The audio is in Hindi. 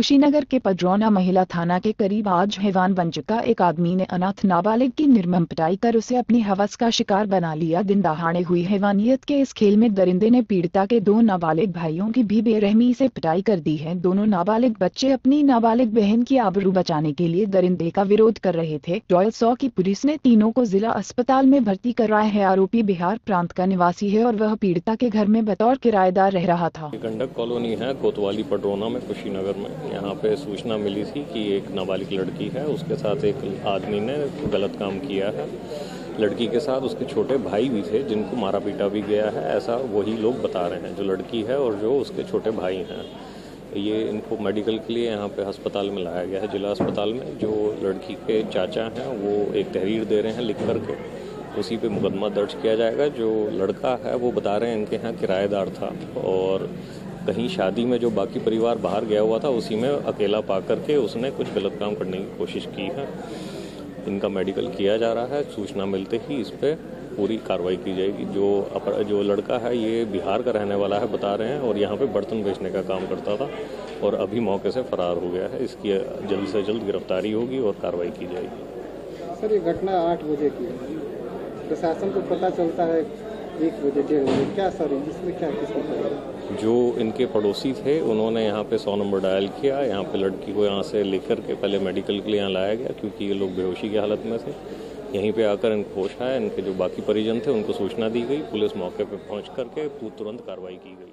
कुशीनगर के पडरौना महिला थाना के करीब आज हैवान बन चुका एक आदमी ने अनाथ नाबालिग की निर्मम पिटाई कर उसे अपनी हवस का शिकार बना लिया। दिन दहाड़े हुई हैवानियत के इस खेल में दरिंदे ने पीड़िता के दो नाबालिग भाइयों की भी बेरहमी से पिटाई कर दी है। दोनों नाबालिग बच्चे अपनी नाबालिग बहन की आबरू बचाने के लिए दरिंदे का विरोध कर रहे थे। डॉयल सौ की पुलिस ने तीनों को जिला अस्पताल में भर्ती कराया है। आरोपी बिहार प्रांत का निवासी है और वह पीड़िता के घर में बतौर किराएदार रह रहा था। गंडक कॉलोनी है कोतवाली पडरोना में कुशीनगर में। यहाँ पे सूचना मिली थी कि एक नाबालिग लड़की है, उसके साथ एक आदमी ने गलत काम किया है। लड़की के साथ उसके छोटे भाई भी थे, जिनको मारा पीटा भी गया है, ऐसा वही लोग बता रहे हैं, जो लड़की है और जो उसके छोटे भाई हैं। ये इनको मेडिकल के लिए यहाँ पे अस्पताल में लाया गया है, जिला अस्पताल में। जो लड़की के चाचा हैं, वो एक तहरीर दे रहे हैं लिख करके। उसी पे मुकदमा दर्ज किया जाएगा। जो लड़का है, वो बता रहे हैं इनके यहाँ किराएदार था और कहीं शादी में जो बाकी परिवार बाहर गया हुआ था उसी में अकेला पा करके उसने कुछ गलत काम करने की कोशिश की है। इनका मेडिकल किया जा रहा है सूचना मिलते ही इस पर पूरी कार्रवाई की जाएगी। जो अपर, जो लड़का है ये बिहार का रहने वाला है बता रहे हैं और यहाँ पे बर्तन बेचने का काम करता था और अभी मौके से फरार हो गया है। इसकी जल्द से जल्द गिरफ्तारी होगी और कार्रवाई की जाएगी। सर ये घटना आठ बजे की है। प्रशासन को पता चलता है एक वेजिटेरियन क्या सर इसमें क्या जो इनके पड़ोसी थे, उन्होंने यहाँ पे सौ नंबर डायल किया। यहाँ पे लड़की को यहाँ से लेकर के पहले मेडिकल के लिए यहाँ लाया गया, क्योंकि ये लोग बेहोशी की हालत में थे। यहीं पे आकर इनको होश आया, इनके जो बाकी परिजन थे, उनको सूचना दी गई। पुलिस मौके पे पहुँच करके तुरंत कार्रवाई की गई।